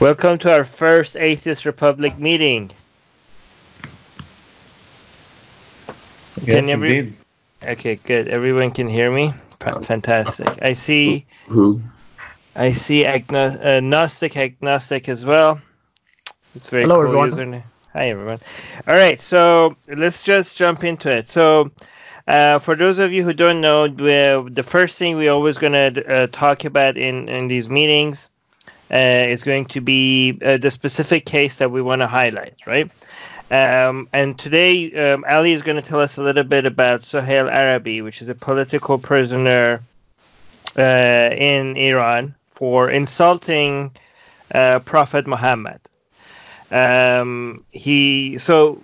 Welcome to our first Atheist Republic meeting. Yes, Can every- indeed. Okay, good. Everyone can hear me. Fantastic. I see. Who? I see agno- uh, Gnostic agnostic as well. It's very Hello, cool everyone. username. Hi everyone. All right, so let's just jump into it. So, uh, for those of you who don't know, the first thing we're always gonna uh, talk about in in these meetings uh, is going to be uh, the specific case that we want to highlight, right? Um, and today, um, Allie is going to tell us a little bit about Soheil Arabi, which is a political prisoner uh, in Iran for insulting uh, Prophet Muhammad. Um, he so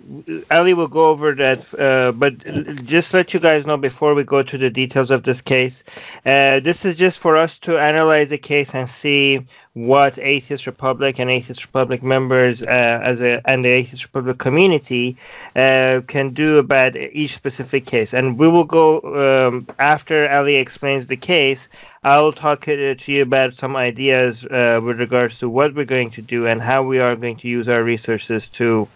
Allie will go over that, uh, but just let you guys know before we go to the details of this case. Uh, this is just for us to analyze the case and see what Atheist Republic and Atheist Republic members, uh, as a and the Atheist Republic community, uh, can do about each specific case. And we will go um, after Allie explains the case. I will talk to you about some ideas uh, with regards to what we're going to do and how we are going to use our resources to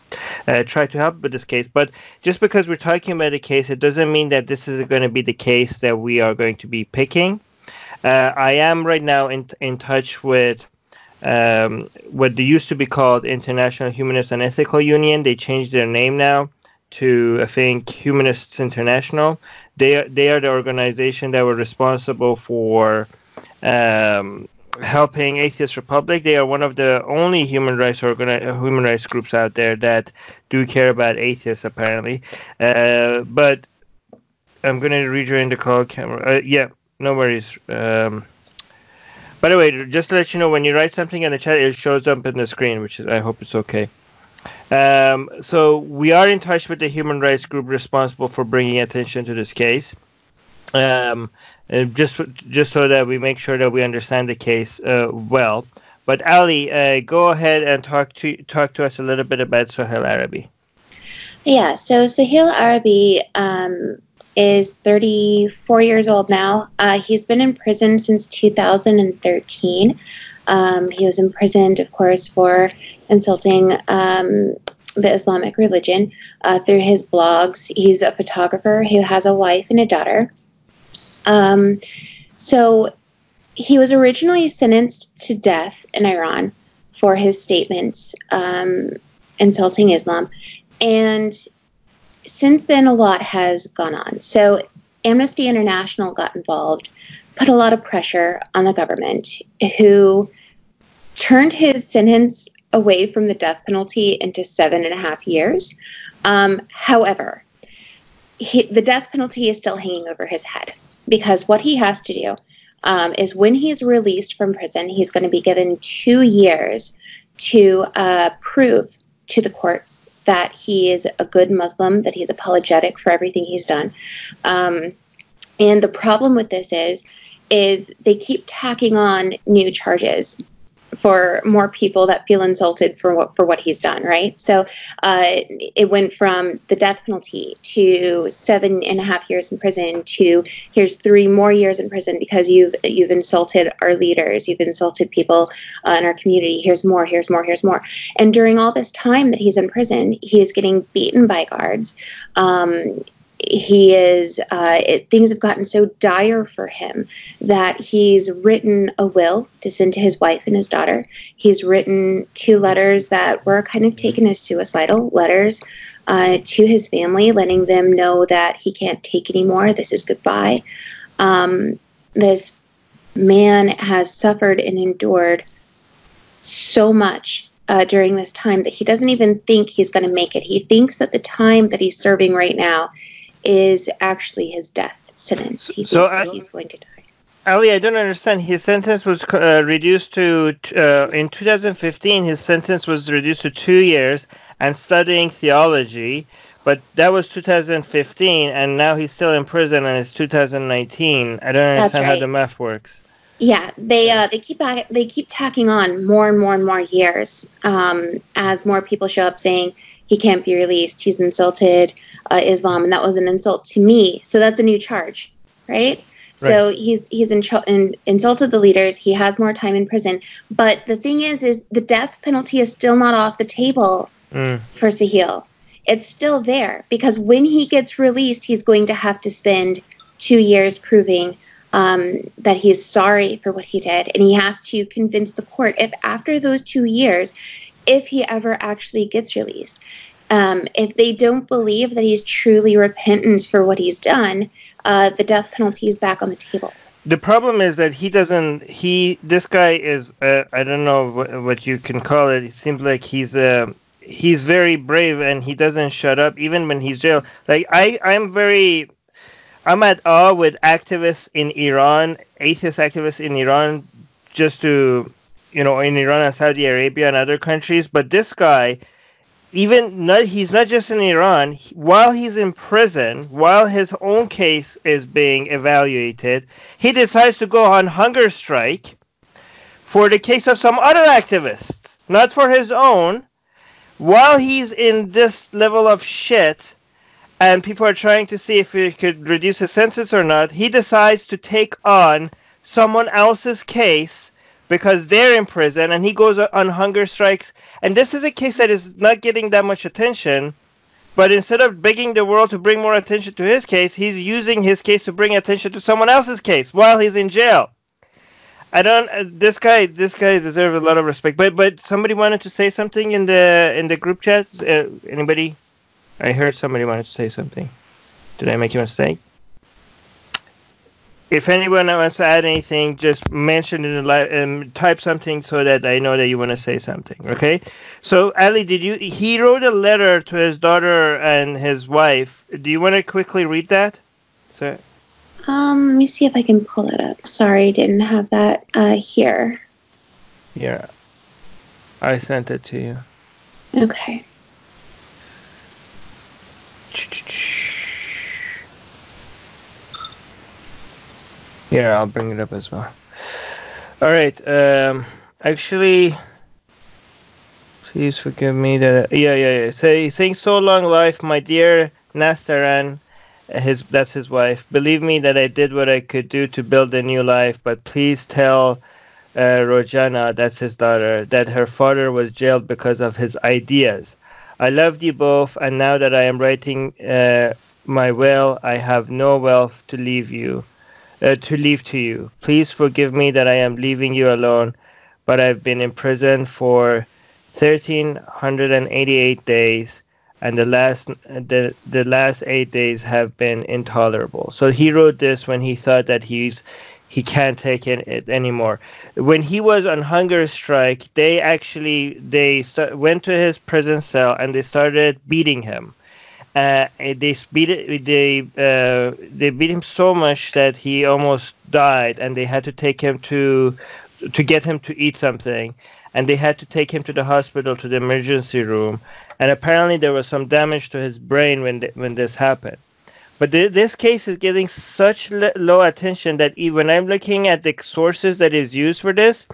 uh, try to help with this case. But just because we're talking about a case, it doesn't mean that this is going to be the case that we are going to be picking. Uh, I am right now in in touch with um, what used to be called International Humanist and Ethical Union. They changed their name now to I think Humanists International. They are, they are the organization that were responsible for um, helping Atheist Republic. They are one of the only human rights organi- human rights groups out there that do care about atheists apparently. Uh, but I'm going to rejoin the call camera. Uh, yeah, no worries. Um, by the way, just to let you know, when you write something in the chat, it shows up in the screen, which is I hope it's okay. Um, so we are in touch with the human rights group responsible for bringing attention to this case. Um, uh, just just so that we make sure that we understand the case uh, well. But Allie, uh, go ahead and talk to talk to us a little bit about Soheil Arabi. Yeah, so Soheil Arabi um, is 34 years old now. Uh, he's been in prison since 2013. Um, he was imprisoned, of course, for insulting um, the Islamic religion uh, through his blogs. He's a photographer who has a wife and a daughter. Um, so he was originally sentenced to death in Iran for his statements um, insulting Islam. And since then, a lot has gone on. So, Amnesty International got involved, put a lot of pressure on the government, who turned his sentence away from the death penalty into seven and a half years. Um, however, he, the death penalty is still hanging over his head because what he has to do um, is when he's released from prison, he's going to be given two years to uh, prove to the courts that he is a good Muslim, that he's apologetic for everything he's done. Um, and the problem with this is, is they keep tacking on new charges for more people that feel insulted for what for what he's done, right? So uh, it went from the death penalty to seven and a half years in prison to here's three more years in prison because you've you've insulted our leaders, you've insulted people uh, in our community. Here's more, here's more, here's more. And during all this time that he's in prison, he is getting beaten by guards. Um, he is uh, it, things have gotten so dire for him that he's written a will to send to his wife and his daughter. He's written two letters that were kind of taken as suicidal letters uh, to his family letting them know that he can't take anymore. This is goodbye. Um, this man has suffered and endured so much uh, during this time that he doesn't even think he's going to make it. He thinks that the time that he's serving right now is actually his death sentence. He thinks So, that uh, he's going to die. Allie, I don't understand. His sentence was uh, reduced to uh, in 2015. His sentence was reduced to two years and studying theology, but that was 2015, and now he's still in prison, and it's 2019. I don't understand how the math works. Yeah, they uh, they keep they keep tacking on more and more and more years um, as more people show up saying he can't be released. He's insulted uh, Islam, and that was an insult to me. So that's a new charge, right? So he's he's in, in, insulted the leaders. He has more time in prison. But the thing is, is the death penalty is still not off the table Mm. for Soheil. It's still there because when he gets released, he's going to have to spend two years proving um, that he's sorry for what he did, and he has to convince the court if after those two years, if he ever actually gets released, um, if they don't believe that he's truly repentant for what he's done, uh, the death penalty is back on the table. The problem is that he doesn't. He this guy is. Uh, I don't know what, what you can call it. It seems like he's uh, he's very brave and he doesn't shut up even when he's jailed. Like I, I'm very. I'm at awe with activists in Iran, atheist activists in Iran, just to, you know, in Iran and Saudi Arabia and other countries. But this guy, even not, he's not just in Iran. While he's in prison, while his own case is being evaluated, he decides to go on hunger strike for the case of some other activists, not for his own. While he's in this level of shit, and people are trying to see if he could reduce his sentence or not, he decides to take on someone else's case because they're in prison and he goes on hunger strikes. And this is a case that is not getting that much attention. But instead of begging the world to bring more attention to his case, he's using his case to bring attention to someone else's case while he's in jail. I don't. Uh, this guy, this guy deserves a lot of respect. But but somebody wanted to say something in the in the group chat. Uh, anybody? I heard somebody wanted to say something. Did I make a mistake? If anyone wants to add anything, just mention it in the live, um, type something so that I know that you want to say something. Okay. So Allie, did you? He wrote a letter to his daughter and his wife. Do you want to quickly read that? So Um, let me see if I can pull it up. Sorry, I didn't have that uh, here. yeah, I sent it to you. Okay. Yeah, I'll bring it up as well. All right. Um, actually, please forgive me that. Yeah, yeah, yeah. Say, saying so long life, my dear Nastaran. His that's his wife. Believe me that I did what I could do to build a new life, but please tell uh, Rojana, that's his daughter, that her father was jailed because of his ideas. I loved you both, and now that I am writing uh, my will, I have no wealth to leave you uh, to leave to you. Please forgive me that I am leaving you alone, but I've been in prison for 1388 days and the last the the last 8 days have been intolerable. So he wrote this when he thought that he's he can't take it, anymore. When he was on hunger strike, they actually they st- went to his prison cell and they started beating him uh, they beat it, they uh, they beat him so much that he almost died, and they had to take him to to get him to eat something, and they had to take him to the hospital to the emergency room, and apparently there was some damage to his brain when th- when this happened. But th- this case is getting such l- low attention that e- when I'm looking at the sources that is used for this,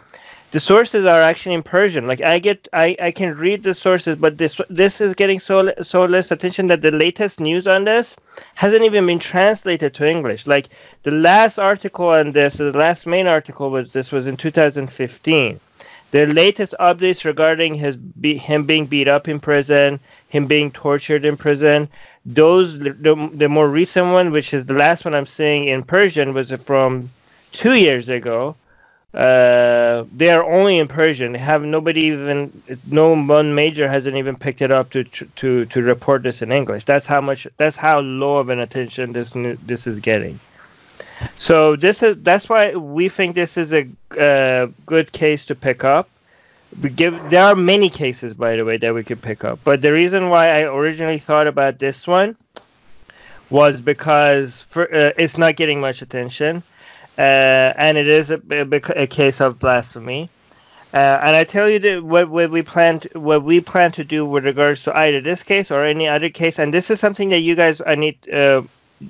the sources are actually in Persian. Like I get, I, I can read the sources, but this this is getting so so less attention that the latest news on this hasn't even been translated to English. Like the last article on this, the last main article was this was in 2015. The latest updates regarding his be, him being beat up in prison, him being tortured in prison, those the, the more recent one, which is the last one I'm seeing in Persian, was from two years ago uh, they are only in Persian. They have nobody even no one major hasn't even picked it up to to to report this in English. That's how much. That's how low of an attention this this is getting. So this is that's why we think this is a uh, good case to pick up. Give there are many cases by the way that we could pick up, but the reason why I originally thought about this one was because for, uh, it's not getting much attention uh, and it is a, a, a case of blasphemy. Uh, and I tell you that what, what we plan to, what we plan to do with regards to either this case or any other case, and this is something that you guys I need uh,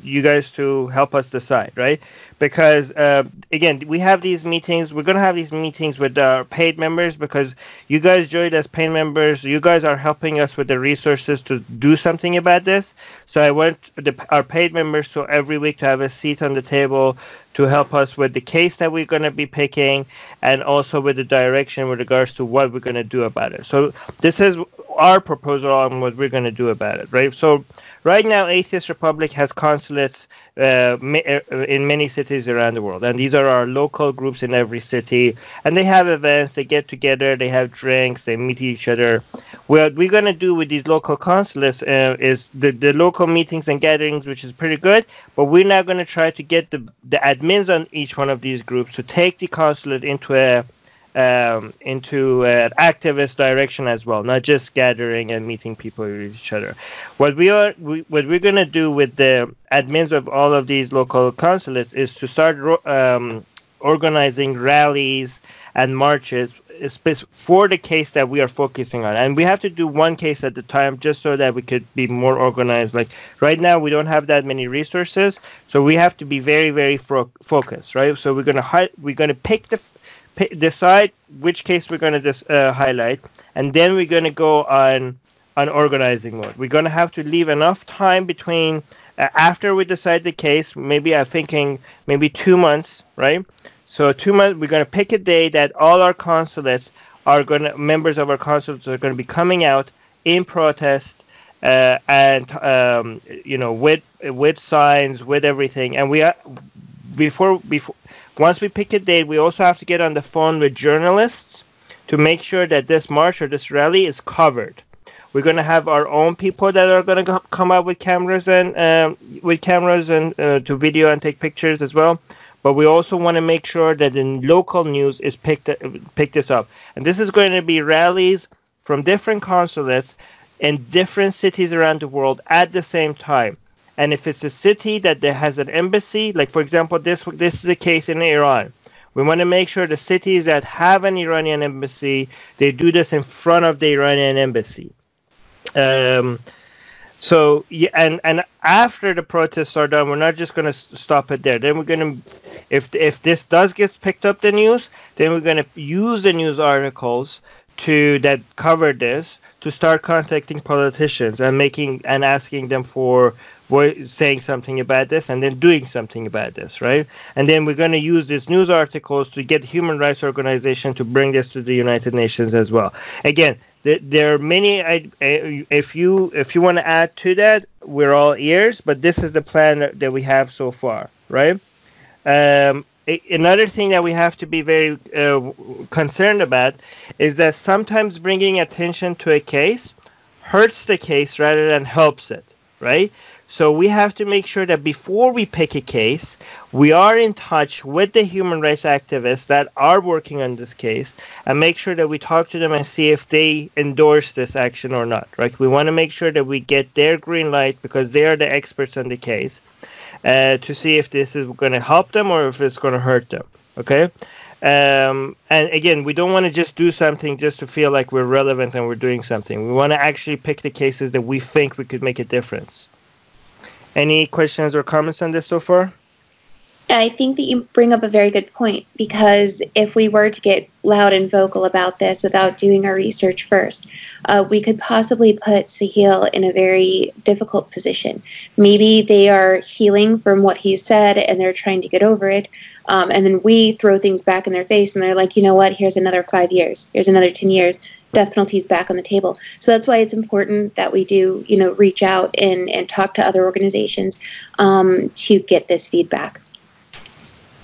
you guys to help us decide, right? Because uh, again, we have these meetings. We're gonna have these meetings with our paid members because you guys joined as paid members. You guys are helping us with the resources to do something about this. So I want the, our paid members to every week to have a seat on the table to help us with the case that we're going to be picking and also with the direction with regards to what we're going to do about it. So this is our proposal on what we're going to do about it, right? So right now, Atheist Republic has consulates uh, uh, in many cities around the world, and these are our local groups in every city. And they have events, they get together, they have drinks, they meet each other. What we're going to do with these local consulates uh, is the, the local meetings and gatherings, which is pretty good. But we're now going to try to get the the admins on each one of these groups to take the consulate into a um, into an activist direction as well, not just gathering and meeting people with each other. What we are, we, what we're going to do with the admins of all of these local consulates is to start um, organizing rallies and marches for the case that we are focusing on. And we have to do one case at a time just so that we could be more organized. Like right now we don't have that many resources so we have to be very very fo- focused right? So we're going to we're going to pick the p- decide which case we're going to dis- uh, highlight, and then we're going to go on on organizing mode. We're going to have to leave enough time between uh, after we decide the case. Maybe I'm thinking maybe two months, right? So two months. We're going to pick a day that all our consulates are going to members of our consulates are going to be coming out in protest uh, and um, you know with with signs with everything and we are before before once we pick a date, we also have to get on the phone with journalists to make sure that this march or this rally is covered. We're going to have our own people that are going to come out with cameras and um, with cameras and uh, to video and take pictures as well. But we also want to make sure that the local news is picked picked this up. And this is going to be rallies from different consulates in different cities around the world at the same time. And if it's a city that has an embassy, like for example, this this is the case in Iran. We want to make sure the cities that have an Iranian embassy, they do this in front of the Iranian embassy. Um, so yeah, and and after the protests are done, we're not just going to stop it there. Then we're going to, if if this does get picked up the news, then we're going to use the news articles to that cover this to start contacting politicians and making and asking them for saying something about this and then doing something about this, right? And then we're going to use these news articles to get human rights organization to bring this to the United Nations as well. Again, there are many. If you if you want to add to that, we're all ears. But this is the plan that we have so far, right? Um, another thing that we have to be very uh, concerned about is that sometimes bringing attention to a case hurts the case rather than helps it, right? So we have to make sure that before we pick a case, we are in touch with the human rights activists that are working on this case and make sure that we talk to them and see if they endorse this action or not. Right? We want to make sure that we get their green light because they are the experts on the case uh, to see if this is going to help them or if it's going to hurt them. Okay. Um, and again, we don't want to just do something just to feel like we're relevant and we're doing something. We want to actually pick the cases that we think we could make a difference. Any questions or comments on this so far? I think that you bring up a very good point because if we were to get loud and vocal about this without doing our research first, uh, we could possibly put Soheil in a very difficult position. Maybe they are healing from what he said and they're trying to get over it. Um, and then we throw things back in their face and they're like, you know what, here's another five years, here's another 10 years death penalty is back on the table. So that's why it's important that we do, you know, reach out and, and talk to other organizations um, to get this feedback.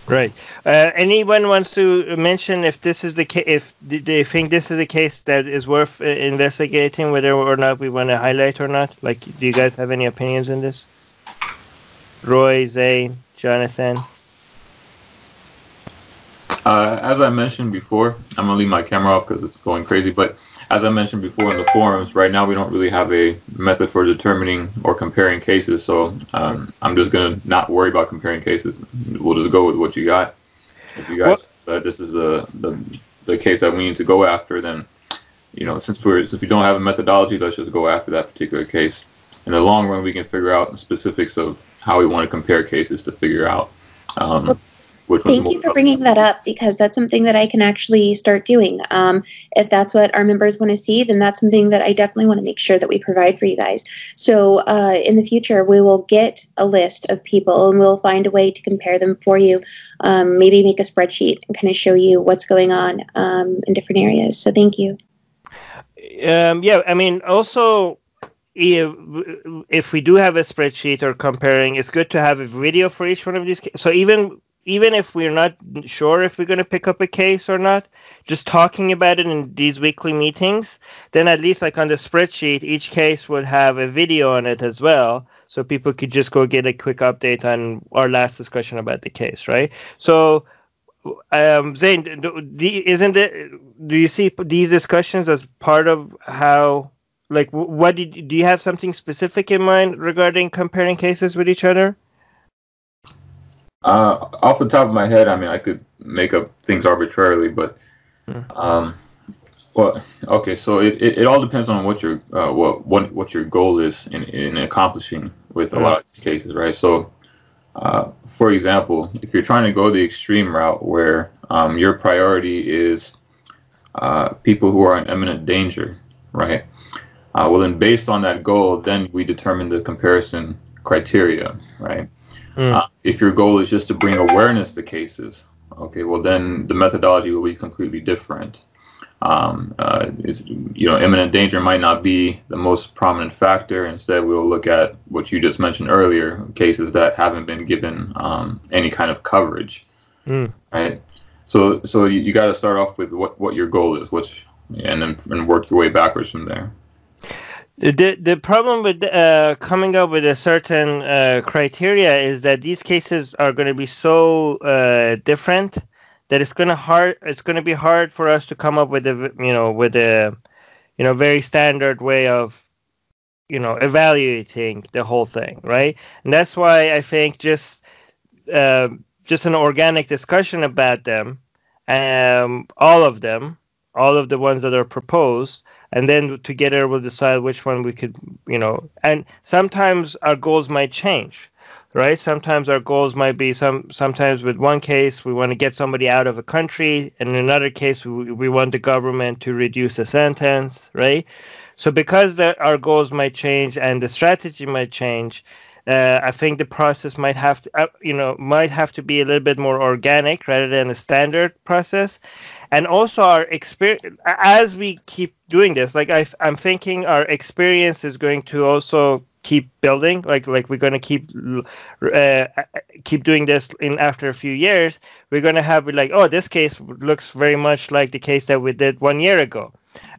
Right. Uh, anyone wants to mention if this is the case? If they think this is the case that is worth uh, investigating, whether or not we want to highlight or not? Like, do you guys have any opinions in this? Roy, Zane, Jonathan. Uh, as I mentioned before, I'm gonna leave my camera off because it's going crazy. But as I mentioned before in the forums, right now we don't really have a method for determining or comparing cases. So um, I'm just gonna not worry about comparing cases. We'll just go with what you got. If you guys, uh, this is the, the the case that we need to go after, then you know since we're since we don't have a methodology, let's just go after that particular case. In the long run, we can figure out the specifics of how we want to compare cases to figure out um, Well, which one's Thank you for bringing that up because that's something that I can actually start doing. Um, if that's what our members want to see, then that's something that I definitely want to make sure that we provide for you guys. So uh, in the future, we will get a list of people and we'll find a way to compare them for you. Um, maybe make a spreadsheet and kind of show you what's going on um, in different areas. So thank you. Um, yeah, I mean, also, if, if we do have a spreadsheet or comparing, it's good to have a video for each one of these. So even even if we're not sure if we're going to pick up a case or not, just talking about it in these weekly meetings, then at least like on the spreadsheet, each case would have a video on it as well, so people could just go get a quick update on our last discussion about the case, right? So. Um, Zane, isn't it? Do you see these discussions as part of how like what did do you have something specific in mind regarding comparing cases with each other Uh, off the top of my head, I mean, I could make up things arbitrarily, but Hmm. um, well, okay. So it, it, it all depends on what your uh, what what what your goal is in, in accomplishing with a Hmm. lot of these cases, right? So, uh, for example, if you're trying to go the extreme route where um, your priority is uh, people who are in imminent danger, right? Uh, well, then based on that goal, then we determine the comparison criteria, right? Mm. Uh, if your goal is just to bring awareness to cases, okay, well then the methodology will be completely different. Um, uh, you know, imminent danger might not be the most prominent factor. Instead, we'll look at what you just mentioned earlier, cases that haven't been given um, any kind of coverage, Mm. right? So, so you, you got to start off with what, what your goal is, which, and then and work your way backwards from there. The the problem with uh, coming up with a certain uh, criteria is that these cases are going to be so uh, different that it's going to hard it's going to be hard for us to come up with a you know with a you know very standard way of you know evaluating the whole thing right? And that's why i think just uh, just an organic discussion about them um all of them all of the ones that are proposed and then together we'll decide which one we could you know and sometimes our goals might change right? Sometimes our goals might be some sometimes with one case we want to get somebody out of a country and in another case we, we want the government to reduce a sentence right? So because our goals might change and the strategy might change uh, I think the process might have to, uh, you know, might have to be a little bit more organic rather than a standard process, and also our experience as we keep doing this. Like I, I'm thinking our experience is going to also keep building. Like like we're going to keep uh, keep doing this in after a few years. We're going to have like, oh, this case looks very much like the case that we did one year ago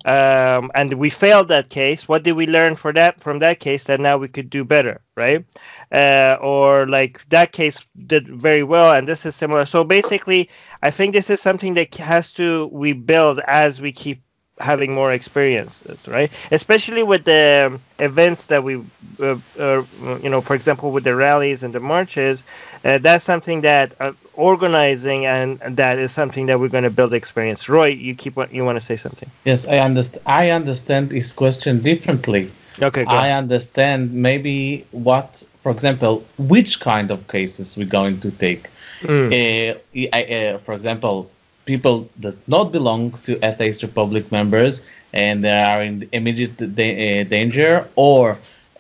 um, and we failed that case. What did we learn for that from that case that now we could do better, right? Uh, or like that case did very well, and this is similar. So basically, I think this is something that has to we build as we keep having more experiences, right? Especially with the um, events that we, uh, uh, you know, for example, with the rallies and the marches, uh, that's something that uh, organizing and, and that is something that we're going to build experience. Roy, you keep what you want to say something? Yes, I understand. I understand this question differently. Okay, I understand maybe what, for example, which kind of cases we're going to take. Mm. Uh, I- uh, for example, people that not belong to atheist republic members and they are in immediate da- uh, danger, or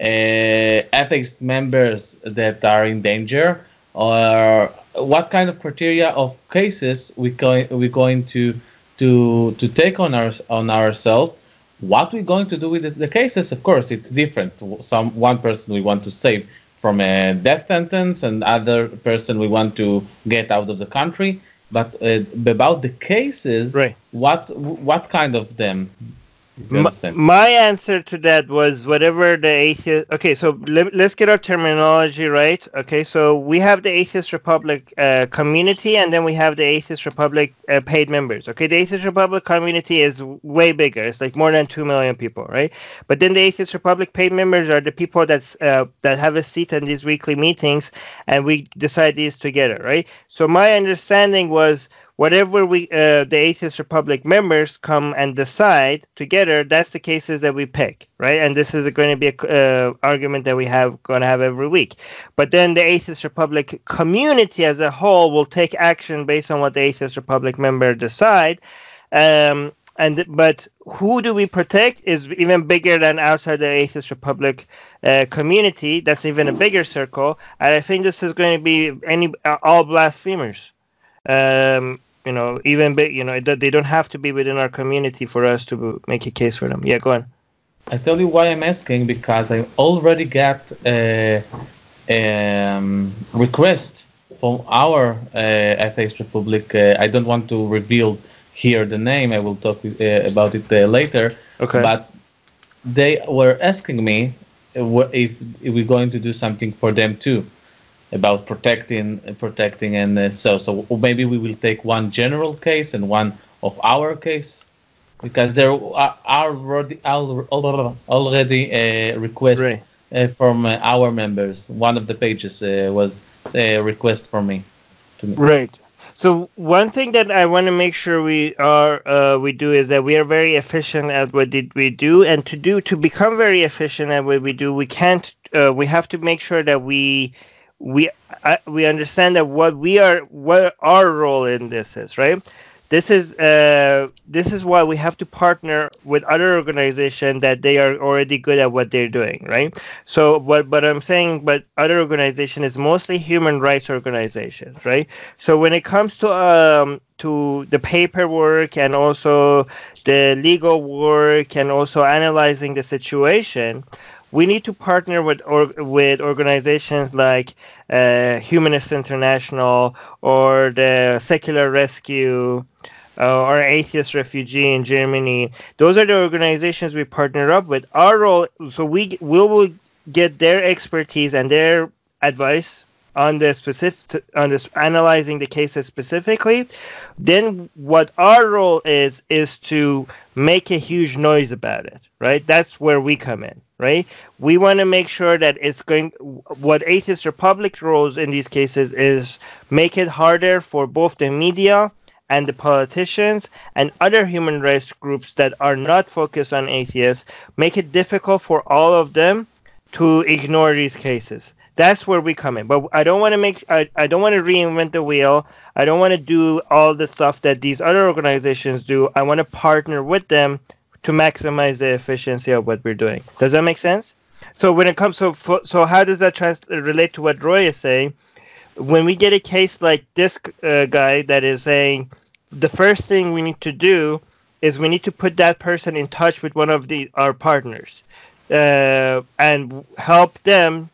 uh, atheist members that are in danger, or what kind of criteria of cases we going we're going to to to take on our on ourselves. What we're going to do with the, the cases, of course, it's different. Some one person we want to save from a death sentence, and other person we want to get out of the country. But uh, about the cases, Right. what what kind of them? You M- my answer to that was whatever the atheist. Okay, so let, let's get our terminology right. Okay, so we have the Atheist Republic uh, community, and then we have the Atheist Republic uh, paid members. Okay, the Atheist Republic community is way bigger. It's like more than two million people, right? But then the Atheist Republic paid members are the people that's uh, that have a seat in these weekly meetings, and we decide these together, right? So my understanding was whatever we uh, the Atheist Republic members come and decide together, that's the cases that we pick, right? And this is going to be a uh, argument that we have going to have every week. But then the Atheist Republic community as a whole will take action based on what the Atheist Republic member decide. Um, and but who do we protect is even bigger than outside the Atheist Republic uh, community. That's even a bigger circle, and I think this is going to be any all blasphemers. Um, you know, even big, you know, they don't have to be within our community for us to make a case for them. Yeah, go on. I tell you why I'm asking because I already got a, a um, request from our uh, Atheist Republic. Uh, I don't want to reveal here the name. I will talk uh, about it uh, later. Okay. But they were asking me uh, if, if we're going to do something for them too about protecting protecting and uh, so so maybe we will take one general case and one of our case because there are already already a request right. uh, from uh, our members one of the pages uh, was a request for me, me. right so one thing that I want to make sure we are uh, we do is that we are very efficient at what did we do, and to do to become very efficient at what we do, we can't. Uh, we have to make sure that we we I, we understand that what we are what our role in this is right? This is uh, this is why we have to partner with other organizations that they are already good at what they're doing right? So what but i'm saying but other organization is mostly human rights organizations right? So when it comes to um to the paperwork and also the legal work and also analyzing the situation we need to partner with or, with organizations like uh, Humanist International or the Secular Rescue uh, or Atheist Refugee in Germany. Those are the organizations we partner up with. Our role, so we we will get their expertise and their advice on the specific on this analyzing the cases specifically then what our role is is to make a huge noise about it right? That's where we come in right? We want to make sure that it's going what atheist republic roles in these cases is make it harder for both the media and the politicians and other human rights groups that are not focused on atheists make it difficult for all of them to ignore these cases that's where we come in. But I don't want to make I, I don't want to reinvent the wheel. I don't want to do all the stuff that these other organizations do. I want to partner with them to maximize the efficiency of what we're doing. Does that make sense? So when it comes to so how does that trans- relate to what Roy is saying? When we get a case like this uh, guy that is saying the first thing we need to do is we need to put that person in touch with one of the our partners uh, and help them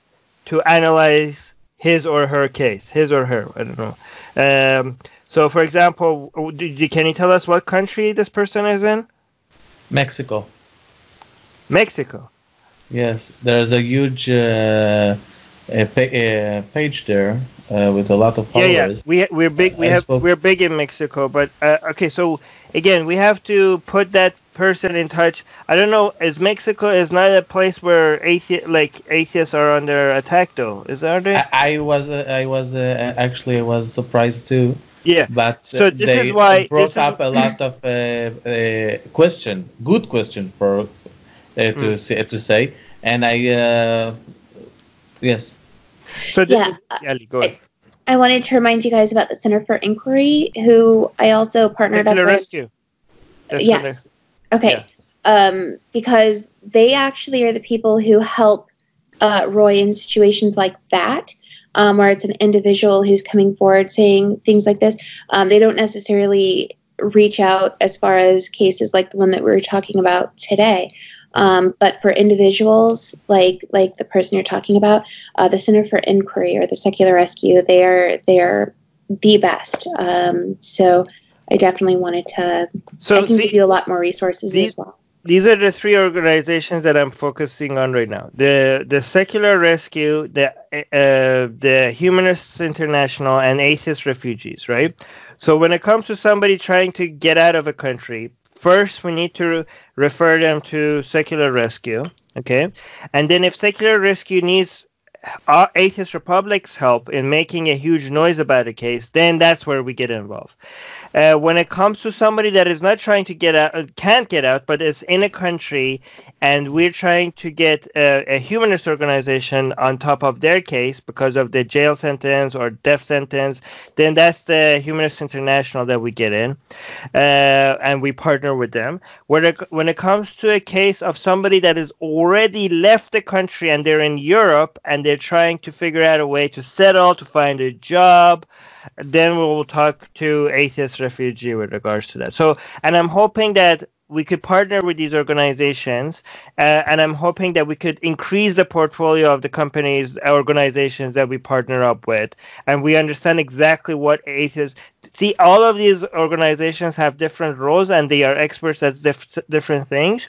to analyze his or her case, his or her. I don't know. Um, so, for example, can you tell us what country this person is in? Mexico. Mexico. Yes, there's a huge uh, a pa- a page there uh, with a lot of followers. Yeah, yeah. We we're big. We I have spoke... we're big in Mexico, but uh, okay. So again, we have to put that person in touch. I don't know. Is Mexico is not a place where atheists like atheists are under attack though? Is that there? I, I was uh, I was uh, actually I was surprised too. Yeah. But uh, so this is why brought up is... a lot of uh, uh, question, good question for uh, to mm. say, to say, and I yes. So yeah, is, yeah, go ahead. I, I wanted to remind you guys about the Center for Inquiry, who I also partnered Secular up with. Rescue. That's yes. Okay. Yeah. Um, because they actually are the people who help uh, Roy in situations like that, um, where it's an individual who's coming forward saying things like this. Um, they don't necessarily reach out as far as cases like the one that we were talking about today. Um, but for individuals like like the person you're talking about, uh, the Center for Inquiry or the Secular Rescue, they are they are the best. Um, so I definitely wanted to. So I can see, give you a lot more resources these, as well. These are the three organizations that I'm focusing on right now: the the Secular Rescue, the uh, the Humanists International, and Atheist Refugees. Right. So when it comes to somebody trying to get out of a country, first we need to refer them to Secular Rescue. Okay, and then if Secular Rescue needs our atheist republics help in making a huge noise about a case, then that's where we get involved. Uh, when it comes to somebody that is not trying to get out, uh, can't get out, but is in a country, and we're trying to get a, a, humanist organization on top of their case because of the jail sentence or death sentence, then that's the Humanist International that we get in, uh, and we partner with them. When it, when it comes to a case of somebody that is already left the country and they're in Europe and they're trying to figure out a way to settle, to find a job, then we will talk to atheist refugee with regards to that. So, and I'm hoping that we could partner with these organizations, uh, and I'm hoping that we could increase the portfolio of the companies, organizations that we partner up with, and we understand exactly what atheists. See, all of these organizations have different roles, and they are experts at diff- different things.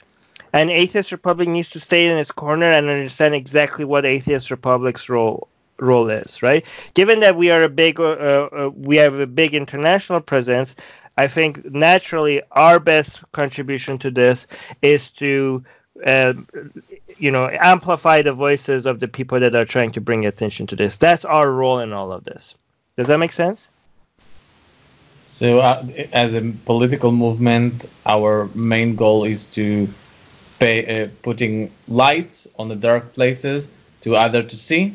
And Atheist Republic needs to stay in its corner and understand exactly what Atheist Republic's role role is, right? Given that we are a big, uh, uh, we have a big international presence, I think naturally our best contribution to this is to, uh, you know, amplify the voices of the people that are trying to bring attention to this. That's our role in all of this. Does that make sense? So, uh, as a political movement, our main goal is to pay, uh, putting lights on the dark places to other to see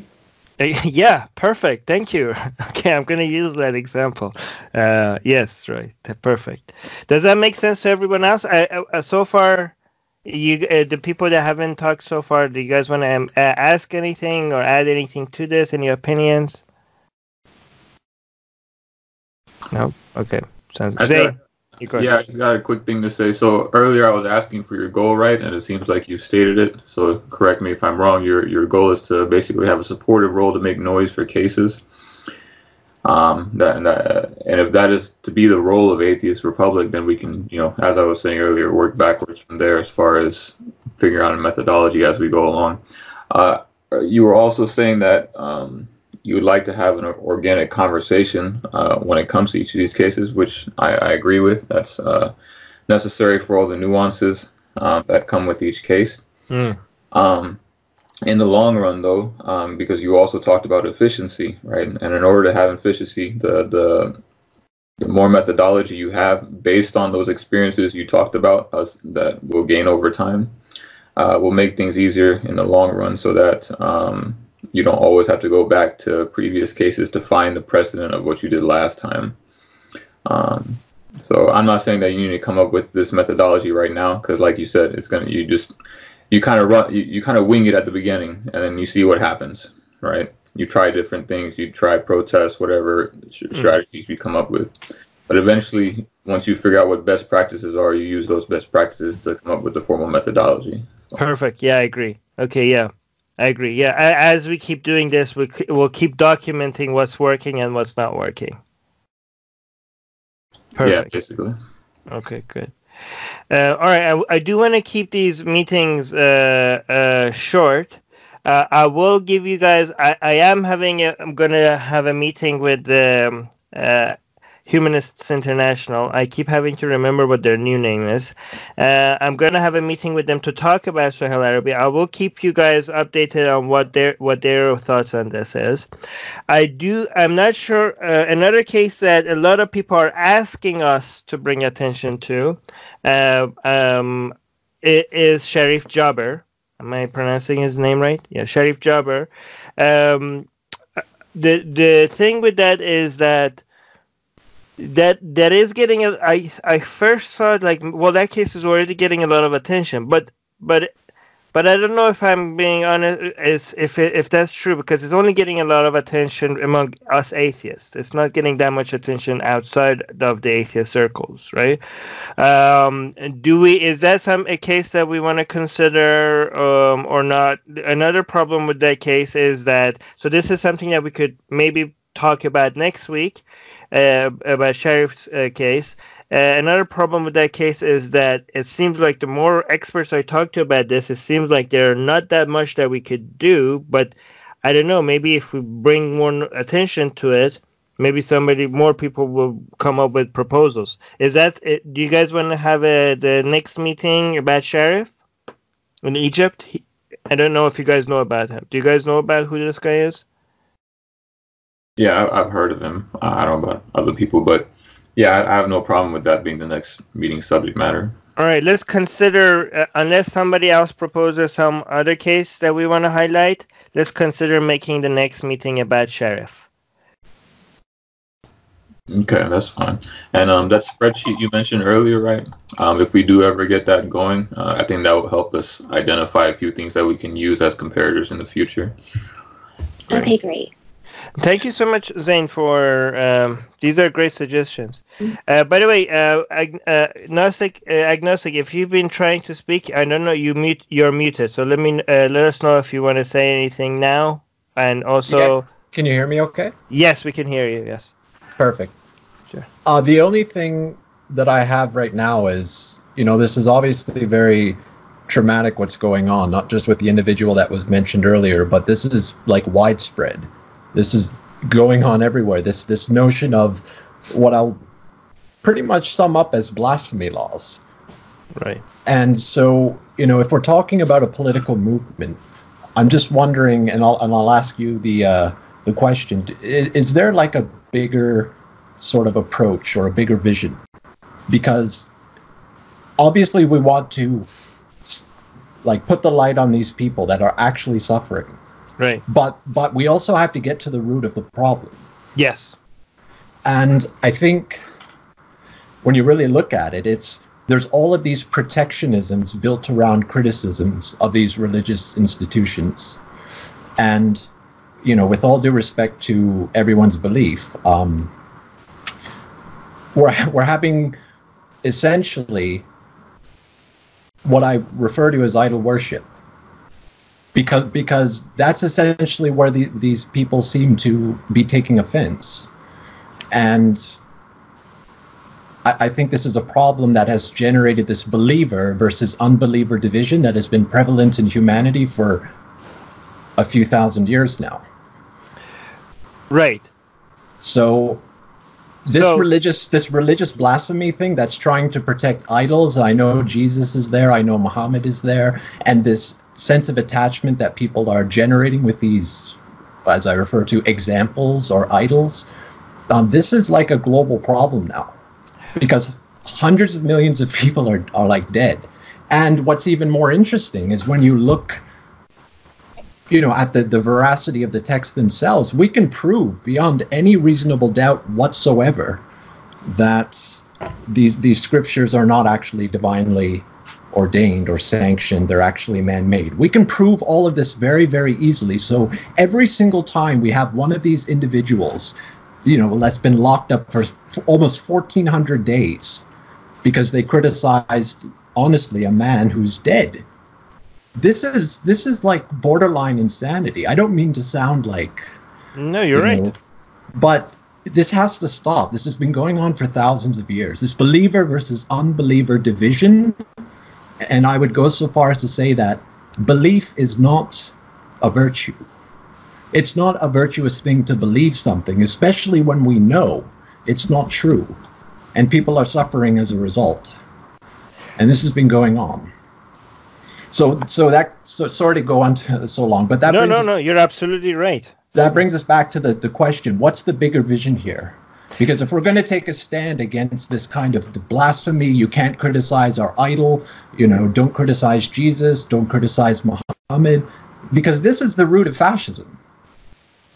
yeah, perfect. Thank you. Okay, I'm going to use that example. Uh, yes, right. Perfect. Does that make sense to everyone else? I, uh, so far, you uh, the people that haven't talked so far, do you guys want to um, ask anything or add anything to this? Any opinions? No. Okay. Sounds good. Yeah, I just got a quick thing to say. So earlier I was asking for your goal, right? And it seems like you stated it. So correct me if I'm wrong. Your your goal is to basically have a supportive role to make noise for cases. Um, that, and, that, and if that is to be the role of Atheist Republic, then we can, you know, as I was saying earlier, work backwards from there as far as figuring out a methodology as we go along. Uh, you were also saying that um, you would like to have an organic conversation uh, when it comes to each of these cases, which I, I agree with. That's uh, necessary for all the nuances um, that come with each case. Mm. Um, in the long run, though, um, because you also talked about efficiency, right? And in order to have efficiency, the the the more methodology you have based on those experiences you talked about us that will gain over time uh, will make things easier in the long run so that um, you don't always have to go back to previous cases to find the precedent of what you did last time. Um, so I'm not saying that you need to come up with this methodology right now because, like you said, it's gonna you just you kind of run you, you kind of wing it at the beginning and then you see what happens, right? You try different things, you try protests, whatever mm. strategies you come up with, but eventually, once you figure out what best practices are, you use those best practices to come up with the formal methodology. So. Perfect. Yeah, I agree. Okay, yeah. I agree. Yeah, as we keep doing this, we we'll keep documenting what's working and what's not working. Perfect. Yeah, basically. Okay, good. Uh, all right, I, I do want to keep these meetings uh, uh, short. Uh, I will give you guys. I, I am having. A, I'm gonna have a meeting with um, uh, Humanists International. I keep having to remember what their new name is. Uh, I'm going to have a meeting with them to talk about Soheil Arabi. I will keep you guys updated on what their what their thoughts on this is. I do. I'm not sure. Uh, another case that a lot of people are asking us to bring attention to uh, um, is Sharif Jabber. Am I pronouncing his name right? Yeah, Sharif Jabber. Um, the the thing with that is that that that is getting a, I I first thought like well that case is already getting a lot of attention but but but I don't know if I'm being honest is if if that's true because it's only getting a lot of attention among us atheists. It's not getting that much attention outside of the atheist circles, right? Um, do we is that some a case that we want to consider um, or not? Another problem with that case is that so this is something that we could maybe talk about next week uh, about Sherif's uh, case. Uh, another problem with that case is that it seems like the more experts I talk to about this, it seems like there are not that much that we could do. But I don't know. Maybe if we bring more attention to it, maybe somebody more people will come up with proposals. Is that? It? Do you guys want to have a, the next meeting about Sherif in Egypt? He, I don't know if you guys know about him. Do you guys know about who this guy is? Yeah, I, I've heard of him. I don't know about other people, but yeah, I, I have no problem with that being the next meeting subject matter. All right, let's consider, uh, unless somebody else proposes some other case that we want to highlight, let's consider making the next meeting about Sherif. Okay, that's fine. And um, that spreadsheet you mentioned earlier, right? Um, if we do ever get that going, uh, I think that will help us identify a few things that we can use as comparators in the future. Great. Okay, great. Thank you so much, Zane, for um, these are great suggestions. Uh, by the way, uh, ag- uh, agnostic, uh, agnostic, if you've been trying to speak, I don't know, you mute, you're muted. So let me uh, let us know if you want to say anything now, and also, Can you hear me okay? yes, we can hear you. Yes. Perfect. Sure. Uh, the only thing that I have right now is, you know, this is obviously very traumatic what's going on, not just with the individual that was mentioned earlier, but this is like widespread. This is going on everywhere. This this notion of what I'll pretty much sum up as blasphemy laws. Right. And so, you know, if we're talking about a political movement, I'm just wondering, and I'll and I'll ask you the uh, the question: is, is there like a bigger sort of approach or a bigger vision? Because obviously, we want to like put the light on these people that are actually suffering, Right. but but we also have to get to the root of the problem. Yes. And I think when you really look at it, it's there's all of these protectionisms built around criticisms of these religious institutions. And, you know, with all due respect to everyone's belief, um, we're, we're having essentially what I refer to as idol worship. Because, because that's essentially where the, these people seem to be taking offense and I, I think this is a problem that has generated this believer versus unbeliever division that has been prevalent in humanity for a few thousand years now. Right. So this So- religious this religious blasphemy thing that's trying to protect idols, I know Jesus is there, I know Muhammad is there, and this sense of attachment that people are generating with these as I refer to examples or idols, um, this is like a global problem now because hundreds of millions of people are, are like dead. And what's even more interesting is when you look you know at the, the veracity of the texts themselves we can prove beyond any reasonable doubt whatsoever that these these scriptures are not actually divinely ordained or sanctioned they're actually man-made we can prove all of this very very easily so every single time we have one of these individuals you know that's been locked up for f- almost 1400 days because they criticized honestly a man who's dead this is this is like borderline insanity i don't mean to sound like No, you're you right. but this has to stop. This has been going on for thousands of years. This believer versus unbeliever division. And I would go so far as to say that belief is not a virtue. It's not a virtuous thing to believe something, especially when we know it's not true. And people are suffering as a result. And this has been going on. So, so that so, sorry to go on to so long, but that no, no, us- no. You're absolutely right. that brings us back to the, the question what's the bigger vision here because if we're going to take a stand against this kind of blasphemy you can't criticize our idol you know don't criticize jesus don't criticize muhammad because this is the root of fascism.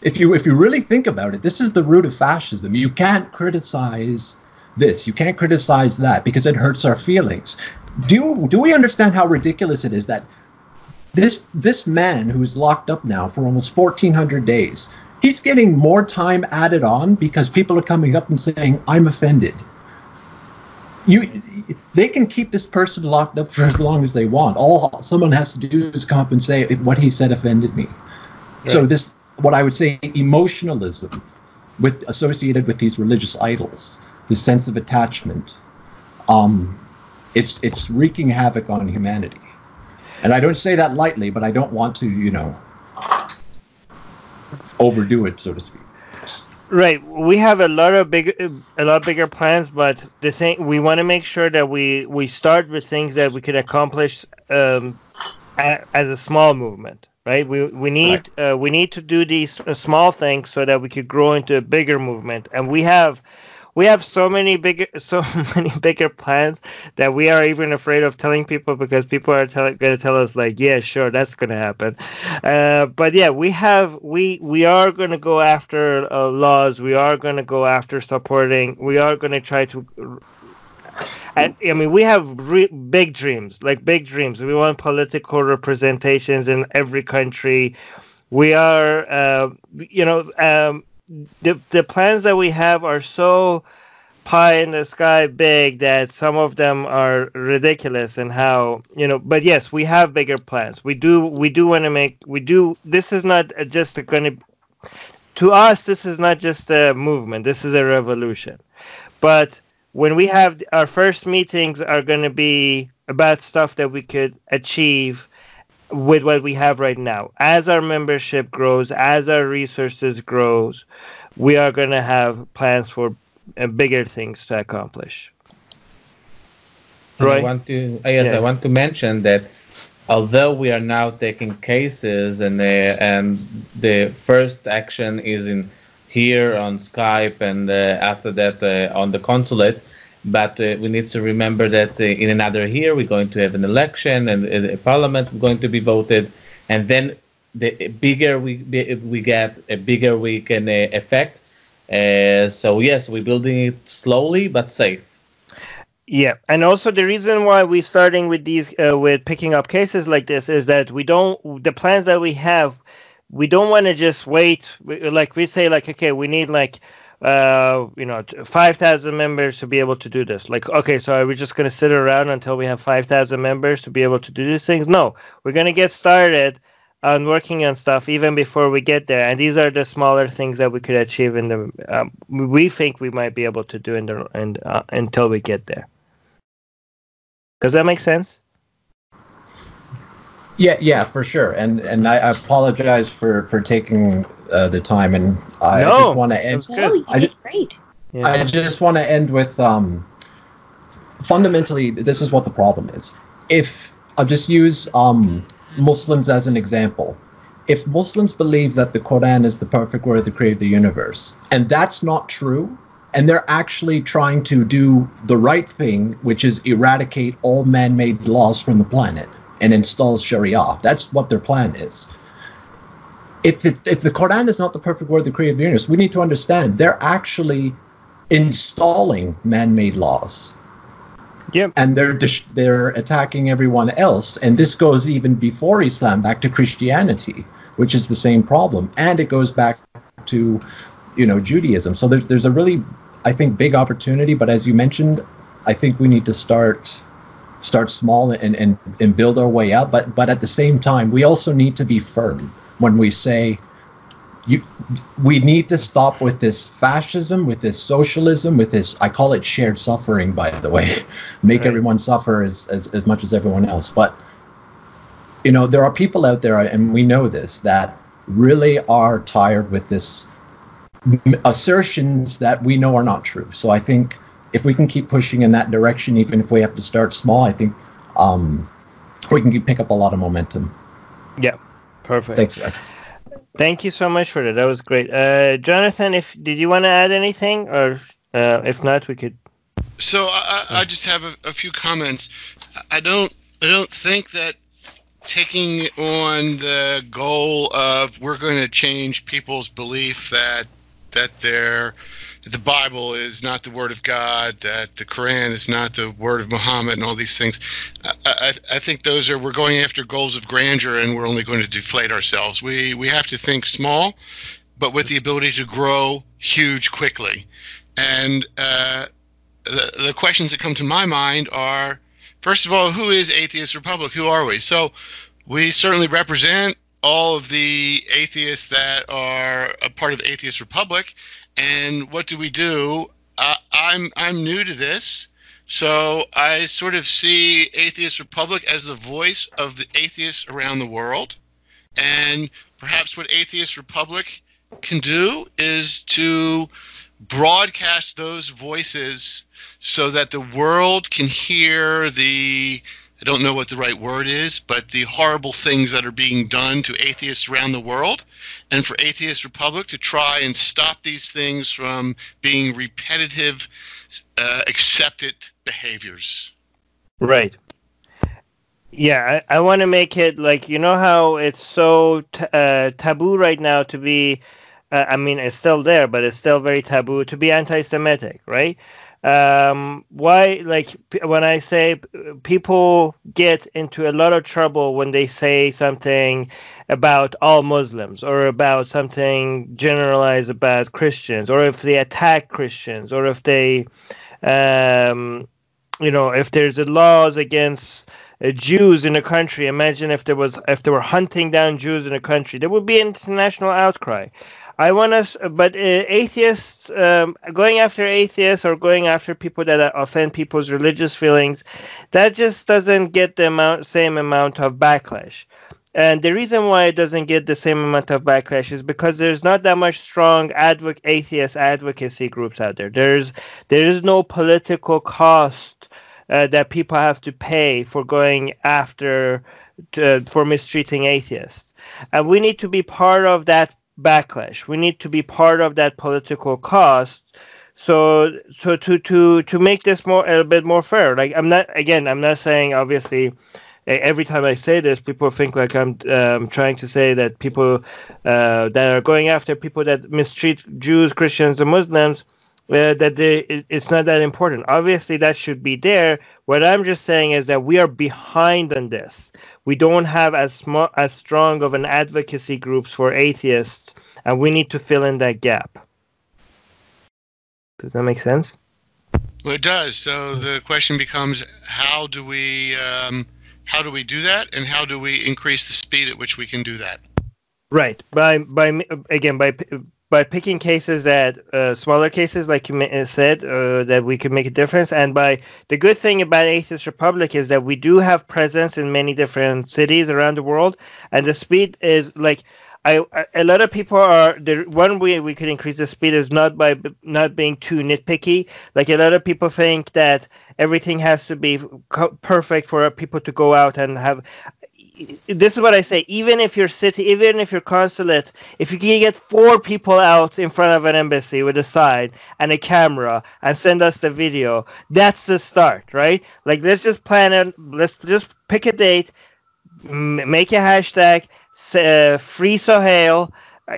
If you if you really think about it this is the root of fascism. You can't criticize this you can't criticize that because it hurts our feelings. Do do we understand how ridiculous it is that this this man who's locked up now for almost 1400 days he's getting more time added on because people are coming up and saying i'm offended. You they can keep this person locked up for as long as they want. All someone has to do is come up and say what he said offended me. So this what i would say emotionalism with associated with these religious idols the sense of attachment um it's it's wreaking havoc on humanity. And I don't say that lightly, but I don't want to, you know, overdo it, so to speak. Right. We have a lot of big, a lot bigger plans, but the thing we want to make sure that we we start with things that we can accomplish um, a, as a small movement, right? We we need uh, we need to do these uh, small things so that we could grow into a bigger movement, and we have we have so many bigger so many bigger plans that we are even afraid of telling people because people are tell, going to tell us like yeah sure that's going to happen uh, but yeah we have we we are going to go after uh, laws we are going to go after supporting we are going to try to and I mean, we have re- big dreams, like big dreams. We want political representations in every country. We are, uh, you know, um, the the plans that we have are so pie in the sky big that some of them are ridiculous and how you know but yes we have bigger plans. We do we do want to make we do this is not just going to to us this is not just a movement this is a revolution. But when we have our first meetings are going to be about stuff that we could achieve with what we have right now. As our membership grows, as our resources grows, we are going to have plans for uh, bigger things to accomplish. Right. I want to yes, yeah. I want to mention that although we are now taking cases and uh, and the first action is in here on Skype and uh, after that uh, on the consulate, but uh, we need to remember that in another year we're going to have an election and a parliament going to be voted, and then the bigger we we get, a bigger we can affect uh, so yes, we're building it slowly but safe. Yeah, and also the reason why we're starting with these, uh, with picking up cases like this, is that we don't the plans that we have, we don't want to just wait. Like we say, like okay, we need like uh, you know, 5,000 members to be able to do this. Like, okay, so are we just going to sit around until we have 5,000 members to be able to do these things? No, we're going to get started on working on stuff even before we get there. And these are the smaller things that we could achieve in the. Um, we think we might be able to do in the and uh, until we get there. Does that make sense? Yeah, yeah, for sure. And and I apologize for for taking uh, the time, and I no, just want to end. No, you I did just, great. Yeah. I just want to end with um. Fundamentally, this is what the problem is. If I'll just use um Muslims as an example. If Muslims believe that the Quran is the perfect word to create the universe, and that's not true, and they're actually trying to do the right thing, which is eradicate all man made laws from the planet and installs Sharia. That's what their plan is. If, it, if the Quran is not the perfect word to create the universe, we need to understand they're actually installing man made laws Yep. And they're they're attacking everyone else, and this goes even before Islam, back to Christianity, which is the same problem, and it goes back to, you know, Judaism. So there's there's a really, I think, big opportunity. But as you mentioned, I think we need to start start small and and, and build our way up. But but at the same time, we also need to be firm when we say you we need to stop with this fascism with this socialism with this i call it shared suffering by the way make right. everyone suffer as, as as much as everyone else but you know there are people out there and we know this that really are tired with this assertions that we know are not true so i think if we can keep pushing in that direction even if we have to start small i think um, we can pick up a lot of momentum yeah perfect thanks guys Thank you so much for that. That was great. Uh, Jonathan, if did you want to add anything, or uh, if not, we could. So I, I just have a, a few comments. I don't I don't think that taking on the goal of we're going to change people's belief that that they're the Bible is not the word of God, that the Quran is not the word of Muhammad, and all these things. I, I, I, think those are we're going after goals of grandeur, and we're only going to deflate ourselves. We we have to think small, but with the ability to grow huge quickly. And uh, the the questions that come to my mind are, first of all, who is Atheist Republic? Who are we? So we certainly represent all of the atheists that are a part of Atheist Republic and what do we do? Uh, I'm I'm new to this, so I sort of see Atheist Republic as the voice of the atheists around the world, and perhaps what Atheist Republic can do is to broadcast those voices so that the world can hear the I don't know what the right word is, but the horrible things that are being done to atheists around the world, and for Atheist Republic to try and stop these things from being repetitive, uh, accepted behaviors. Right. Yeah, I, I want to make it like you know how it's so t- uh, taboo right now to be. Uh, I mean, it's still there, but it's still very taboo to be anti-Semitic, right? Um, why like when i say people get into a lot of trouble when they say something about all muslims or about something generalized about christians or if they attack christians or if they um, you know if there's a laws against uh, Jews in a country. Imagine if there was if they were hunting down Jews in a country, there would be international outcry. I want us, but uh, atheists um, going after atheists or going after people that offend people's religious feelings, that just doesn't get the amount, same amount of backlash. And the reason why it doesn't get the same amount of backlash is because there's not that much strong advoc- atheist advocacy groups out there. There's there is no political cost uh, that people have to pay for going after to, for mistreating atheists, and we need to be part of that backlash. We need to be part of that political cost. So, so to to to make this more a bit more fair. Like I'm not again. I'm not saying obviously. Every time I say this, people think like I'm um, trying to say that people uh, that are going after people that mistreat Jews, Christians, and Muslims uh, that they, it, it's not that important. Obviously, that should be there. What I'm just saying is that we are behind on this. We don't have as sm- as strong of an advocacy groups for atheists, and we need to fill in that gap. Does that make sense? Well, it does. So the question becomes, how do we um, how do we do that, and how do we increase the speed at which we can do that? Right. By by again by by picking cases that uh, smaller cases, like you uh, said, uh, that we could make a difference. And by the good thing about Atheist Republic is that we do have presence in many different cities around the world, and the speed is like. I, a lot of people are the one way we could increase the speed is not by not being too nitpicky. Like a lot of people think that everything has to be perfect for people to go out and have this is what I say. Even if your city, even if your consulate, if you can get four people out in front of an embassy with a sign and a camera and send us the video, that's the start, right? Like let's just plan it. Let's just pick a date, m- make a hashtag, uh, free Soheil.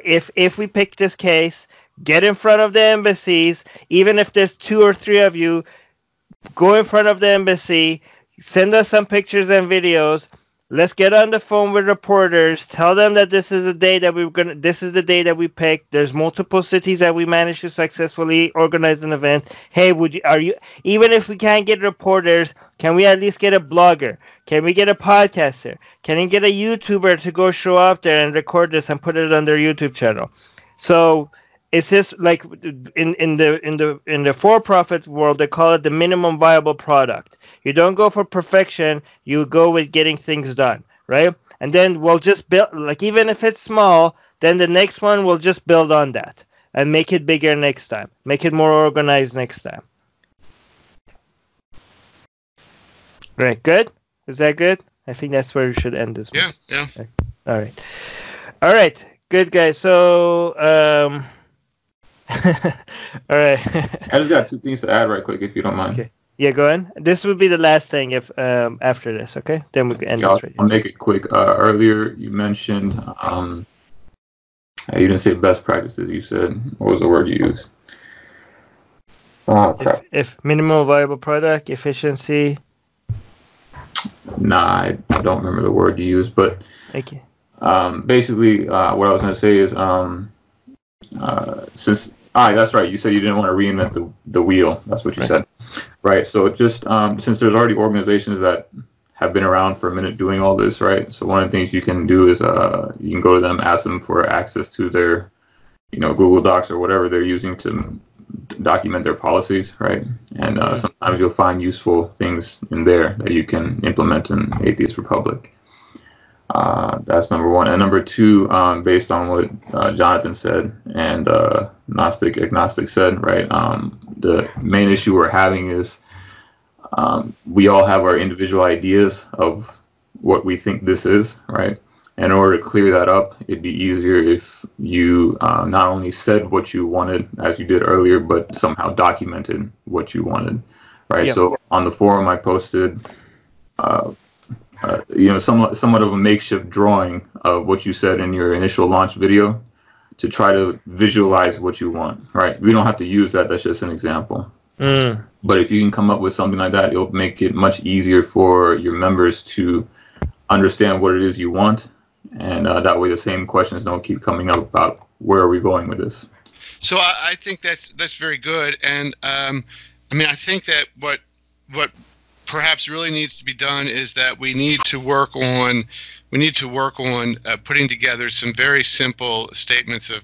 If if we pick this case, get in front of the embassies. Even if there's two or three of you, go in front of the embassy. Send us some pictures and videos let's get on the phone with reporters. Tell them that this is the day that we're gonna this is the day that we picked there's multiple cities that we managed to successfully organize an event. Hey would you are you even if we can't get reporters can we at least get a blogger? Can we get a podcaster? Can we get a youtuber to go show up there and record this and put it on their youtube channel? So it's just like in, in the in the in the for-profit world they call it the minimum viable product. You don't go for perfection you go with getting things done right? And then we'll just build like even if it's small then the next one will just build on that and make it bigger next time make it more organized next time. Right good? Is that good? I think that's where we should end this yeah one. yeah. All right. All right good guys. So um All right. I just got two things to add right quick, if you don't mind. Okay. Yeah, go on. This would be the last thing if um, after this, okay? Then we can end yeah, this right I'll make it quick. Uh, earlier, you mentioned um, you didn't say best practices. You said what was the word you used? Oh. If, if minimum viable product efficiency. Nah, I, I don't remember the word you used, but okay. Um, basically, uh, what I was going to say is um, uh, since Ah, that's right. You said you didn't want to reinvent the, the wheel. That's what you right. said. Right. So just um, since there's already organizations that have been around for a minute doing all this, right? So one of the things you can do is uh, you can go to them, ask them for access to their, you know, Google Docs or whatever they're using to document their policies, right? And uh, sometimes you'll find useful things in there that you can implement in Atheist Republic. Uh, that's number one. And number two, um, based on what uh, Jonathan said and uh, Gnostic Agnostic said, right? Um, the main issue we're having is um, we all have our individual ideas of what we think this is, right? In order to clear that up, it'd be easier if you uh, not only said what you wanted, as you did earlier, but somehow documented what you wanted, right? Yep. So on the forum, I posted, uh, you know, somewhat somewhat of a makeshift drawing of what you said in your initial launch video to try to visualize what you want, right? We don't have to use that. That's just an example. Mm. But if you can come up with something like that, it'll make it much easier for your members to understand what it is you want, and uh, that way the same questions don't keep coming up about where are we going with this. So I, I think that's that's very good, and um, I mean I think that what what perhaps really needs to be done is that we need to work on we need to work on uh, putting together some very simple statements of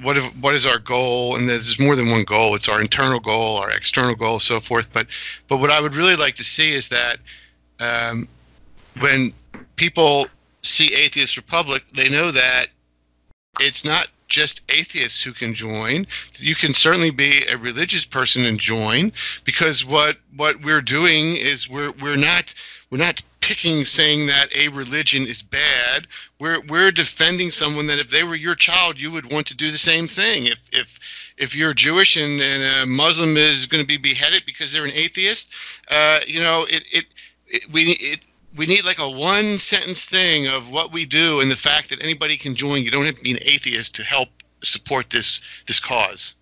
what if, what is our goal? And there's more than one goal. It's our internal goal our external goal so forth. But but what i would really like to see is that um, when people see atheist republic they know that it's not just atheists who can join you can certainly be a religious person and join because what what we're doing is we're we're not we're not picking saying that a religion is bad. We're we're defending someone that if they were your child you would want to do the same thing. If if if you're Jewish and, and a Muslim is going to be beheaded because they're an atheist uh, you know it, it, it we it we need like a one sentence thing of what we do and the fact that anybody can join you don't have to be an atheist to help support this this cause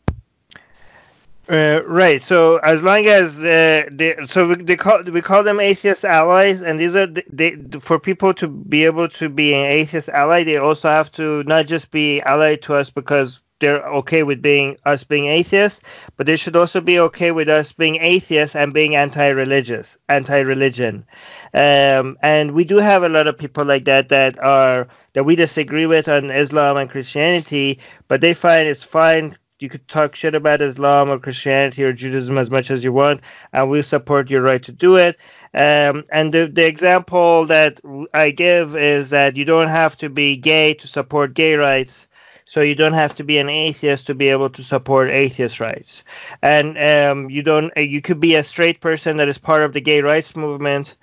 Uh, right. So as long as uh, so we, they call we call them atheist allies, and these are the- they for people to be able to be an atheist ally, they also have to not just be allied to us because they're okay with being us being atheists, but they should also be okay with us being atheists and being anti-religious, anti-religion. Um, and we do have a lot of people like that that are that we disagree with on Islam and Christianity, but they find it's fine you could talk shit about Islam or Christianity or Judaism as much as you want, and we support your right to do it. Um, and the, the example that I give is that you don't have to be gay to support gay rights. So you don't have to be an atheist to be able to support atheist rights, and um, you don't. You could be a straight person that is part of the gay rights movement,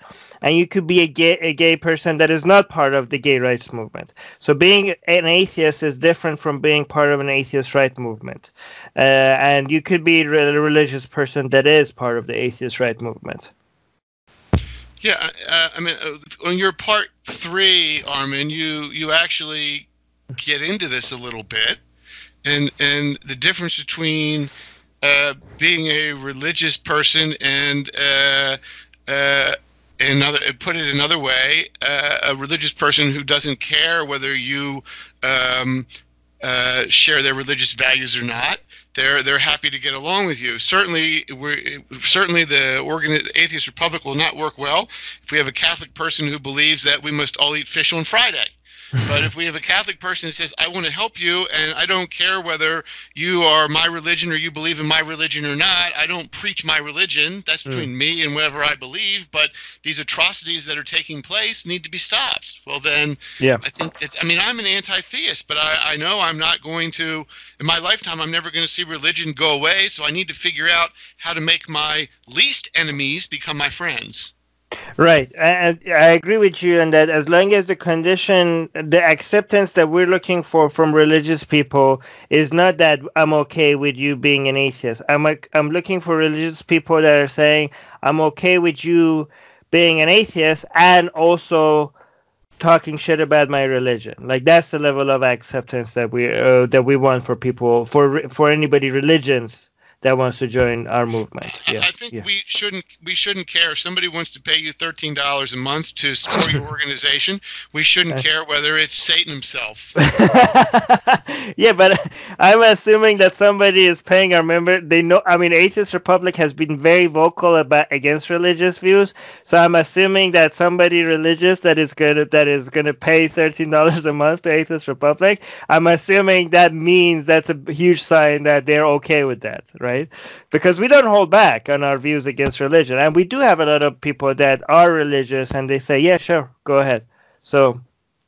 and you could be a gay a gay person that is not part of the gay rights movement. So being an atheist is different from being part of an atheist right movement, uh, and you could be a religious person that is part of the atheist right movement. Yeah, uh, I mean, uh, on your part three, Armin, you you actually get into this a little bit, and and the difference between uh, being a religious person and uh, uh, another put it another way, uh, a religious person who doesn't care whether you um, uh, share their religious values or not. They're they're happy to get along with you. Certainly, we're certainly the atheist republic will not work well if we have a Catholic person who believes that we must all eat fish on Friday. But if we have a Catholic person that says, I want to help you, and I don't care whether you are my religion or you believe in my religion or not, I don't preach my religion. That's hmm. between me and whatever I believe. But these atrocities that are taking place need to be stopped. Well, then Yeah. I think it's, I mean, I'm an anti theist, but I, I know I'm not going to, in my lifetime, I'm never going to see religion go away. So I need to figure out how to make my least enemies become my friends. Right, and I agree with you on that. As long as the condition, the acceptance that we're looking for from religious people is not that I'm okay with you being an atheist. I'm I'm looking for religious people that are saying I'm okay with you being an atheist and also talking shit about my religion. Like that's the level of acceptance that we uh, that we want for people for for anybody religions that wants to join our movement. I- Yeah, I think yeah. we shouldn't we shouldn't care if somebody wants to pay you thirteen dollars a month to support your organization. We shouldn't uh. care whether it's Satan himself. yeah, but I'm assuming that somebody is paying our member. They know. I mean, Atheist Republic has been very vocal about against religious views. So I'm assuming that somebody religious that is gonna that is gonna pay thirteen dollars a month to Atheist Republic. I'm assuming that means that's a huge sign that they're okay with that, right? Because we don't hold back on our views against religion, and we do have a lot of people that are religious, and they say, "Yeah, sure, go ahead." So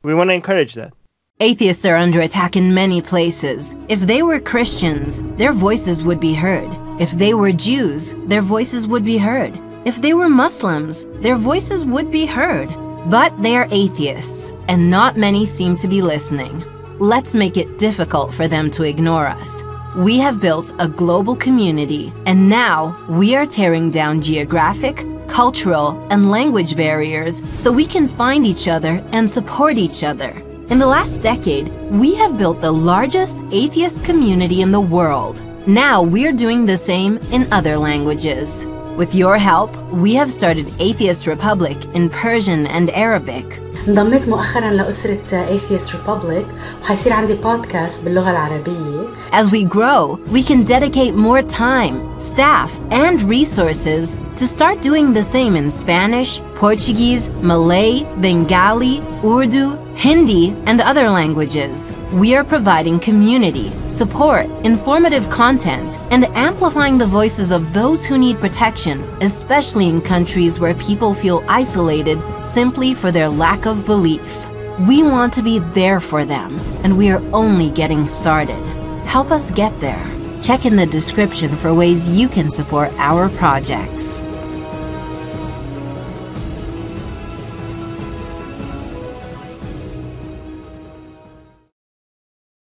we want to encourage that. Atheists are under attack in many places. If they were Christians, their voices would be heard. If they were Jews, their voices would be heard. If they were Muslims, their voices would be heard. But they are atheists, and not many seem to be listening. Let's make it difficult for them to ignore us. We have built a global community, and now we are tearing down geographic, cultural, and language barriers so we can find each other and support each other. In the last decade, we have built the largest atheist community in the world. Now we're doing the same in other languages. With your help, we have started Atheist Republic in Persian and Arabic. انضميت مؤخرا لأسرة Atheist Republic وحيصير عندي بودكاست باللغة العربية As we grow, we can dedicate more time, staff, and resources to start doing the same in Spanish, Portuguese, Malay, Bengali, Urdu, Hindi, and other languages. We are providing community, support, informative content, and amplifying the voices of those who need protection, especially in countries where people feel isolated simply for their lack of belief. We want to be there for them, and we are only getting started. Help us get there. Check in the description for ways you can support our projects.